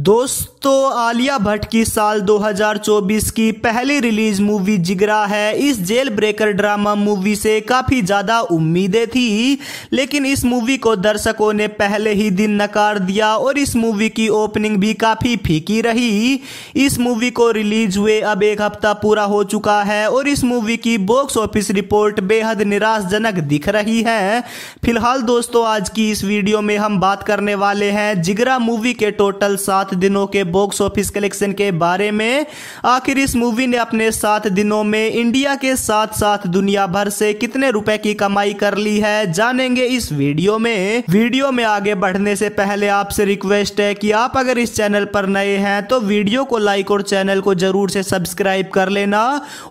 दोस्तों, आलिया भट्ट की साल 2024 की पहली रिलीज़ मूवी जिगरा है। इस जेल ब्रेकर ड्रामा मूवी से काफ़ी ज़्यादा उम्मीदें थी, लेकिन इस मूवी को दर्शकों ने पहले ही दिन नकार दिया और इस मूवी की ओपनिंग भी काफ़ी फीकी रही। इस मूवी को रिलीज़ हुए अब एक हफ़्ता पूरा हो चुका है और इस मूवी की बॉक्स ऑफ़िस रिपोर्ट बेहद निराशजनक दिख रही है। फ़िलहाल दोस्तों, आज की इस वीडियो में हम बात करने वाले हैं जिगरा मूवी के टोटल सात दिनों के बॉक्स ऑफ़िस कलेक्शन के बारे में आखिर इस मूवी ने अपने सात दिनों में इंडिया के साथ साथ दुनिया भर से कितने रुपए की कमाई कर ली है, जानेंगे इस वीडियो में। वीडियो में आगे बढ़ने से पहले आपसे रिक्वेस्ट है कि आप अगर इस चैनल पर नए हैं तो वीडियो को लाइक और चैनल को ज़रूर से सब्सक्राइब कर लेना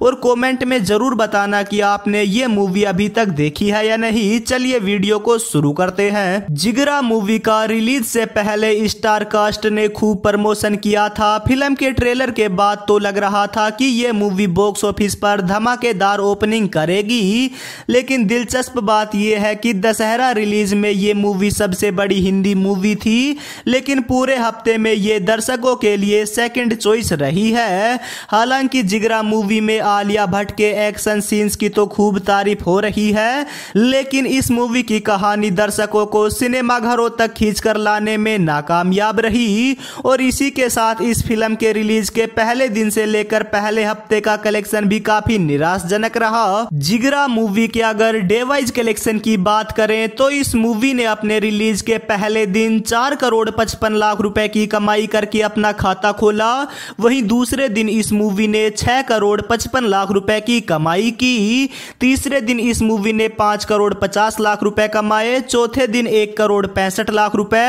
और कॉमेंट में ज़रूर बताना कि आपने ये मूवी अभी तक देखी है या नहीं। चलिए वीडियो को शुरू करते हैं। जिगरा मूवी का रिलीज़ से पहले स्टार कास्ट ने खूब प्रमोशन किया था। फ़िल्म के ट्रेलर के बाद तो लग रहा था कि ये मूवी बॉक्स ऑफ़िस पर धमाकेदार ओपनिंग करेगी। लेकिन दिलचस्प बात यह है कि दशहरा रिलीज़ में ये मूवी सबसे बड़ी हिंदी मूवी थी। लेकिन पूरे हफ़्ते में ये दर्शकों के लिए सेकंड चॉइस रही है। हालाँकि जिगरा मूवी में आलिया भट्ट के एक्शन सीन्स की तो खूब तारीफ़ हो रही है। लेकिन इस मूवी की कहानी दर्शकों को सिनेमाघरों तक खींचकर लाने में नाकामयाब रही। और इसी के साथ इस फ़िल्म के रिलीज़ के पहले दिन से लेकर पहले हफ़्ते का कलेक्शन भी काफ़ी निराशजनक रहा। जिगरा मूवी के अगर डे वाइज कलेक्शन की बात करें तो इस मूवी ने अपने रिलीज़ के पहले दिन चार करोड़ पचपन लाख रुपए की कमाई करके अपना खाता खोला। वहीं दूसरे दिन इस मूवी ने छह करोड़ पचपन लाख रुपए की कमाई की। तीसरे दिन इस मूवी ने पाँच करोड़ पचास लाख रुपए कमाए। चौथे दिन एक करोड़ पैंसठ लाख रुपए।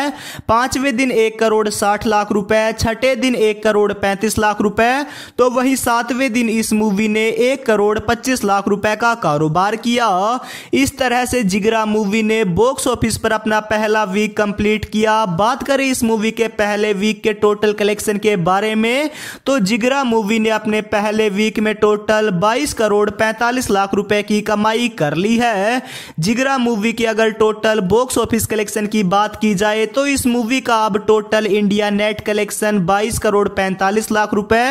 पाँचवें दिन एक करोड़ साठ लाख रुपए, छठे दिन एक करोड़ पैंतीस लाख रुपए। तो वही सातवें दिन इस मूवी ने एक करोड़ पच्चीस लाख रुपए का कारोबार किया। इस तरह से जिगरा मूवी ने बॉक्स ऑफ़िस पर अपना पहला वीक कंप्लीट किया। बात करें इस मूवी के पहले वीक के टोटल कलेक्शन के बारे में तो जिगरा मूवी ने अपने पहले वीक में टोटल 22 करोड़ 45 लाख रुपए की कमाई कर ली है। जिगरा मूवी की अगर टोटल बॉक्स ऑफ़िस कलेक्शन की बात की जाए तो इस मूवी का अब total India net collection 22 crore 45 lakh रुपए।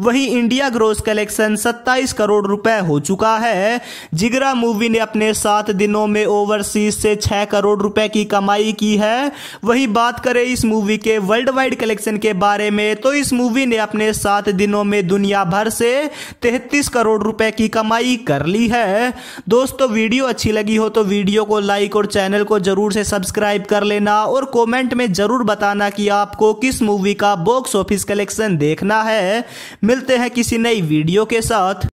वहीं इंडिया ग्रोस कलेक्शन 27 करोड़ रुपए हो चुका है। जिगरा मूवी ने अपने सात दिनों में ओवरसीज से 6 करोड़ रुपए की कमाई की है। वहीं बात करें इस मूवी के वर्ल्ड वाइड कलेक्शन के बारे में तो इस मूवी ने अपने सात दिनों में दुनिया भर से तैतीस करोड़ रुपए की कमाई कर ली है। दोस्तों, वीडियो अच्छी लगी हो तो वीडियो को लाइक और चैनल को ज़रूर से सब्सक्राइब कर लेना और कमेंट में ज़रूर बताना कि आपको किस मूवी का बॉक्स ऑफ़िस कलेक्शन देखना है। मिलते हैं किसी नई वीडियो के साथ।